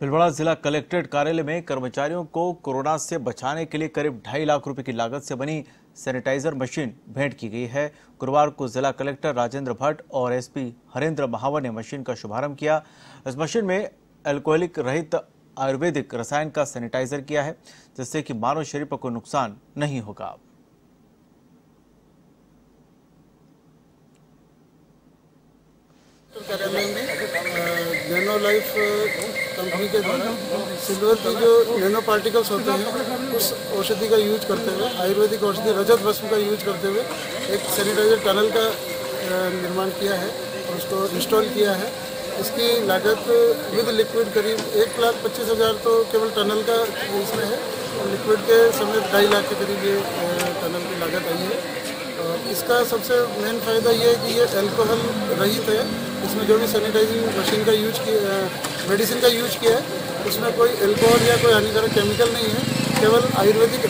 भिलवाड़ा जिला कलेक्ट्रेट कार्यालय में कर्मचारियों को कोरोना से बचाने के लिए करीब ढाई लाख रुपए की लागत से बनी सैनिटाइजर मशीन भेंट की गई है। गुरुवार को जिला कलेक्टर राजेंद्र भट्ट और एसपी हरेंद्र महावर ने मशीन का शुभारंभ किया। इस मशीन में एल्कोहलिक रहित आयुर्वेदिक रसायन का सैनिटाइजर किया है, जिससे कि मानव शरीर पर कोई नुकसान नहीं होगा। में नैनो लाइफ कंपनी के द्वारा सिल्वर की जो नैनो पार्टिकल्स होते हैं, उस औषधि का यूज़ करते हुए, आयुर्वेदिक औषधि रजत भस्म का यूज़ करते हुए एक सैनिटाइजर टनल का निर्माण किया है और उसको इंस्टॉल किया है। इसकी लागत विद लिक्विड करीब एक लाख पच्चीस हज़ार तो केवल टनल का इसमें है। लिक्विड के समेत ढाई लाख के करीब ये टनल की लागत आई है। इसका सबसे मेन फ़ायदा ये है कि ये अल्कोहल रहित है। इसमें जो भी सैनिटाइजिंग मशीन का यूज़ किया मेडिसिन का यूज़ किया है, उसमें कोई अल्कोहल या कोई हानिकारक केमिकल नहीं है, केवल आयुर्वेदिक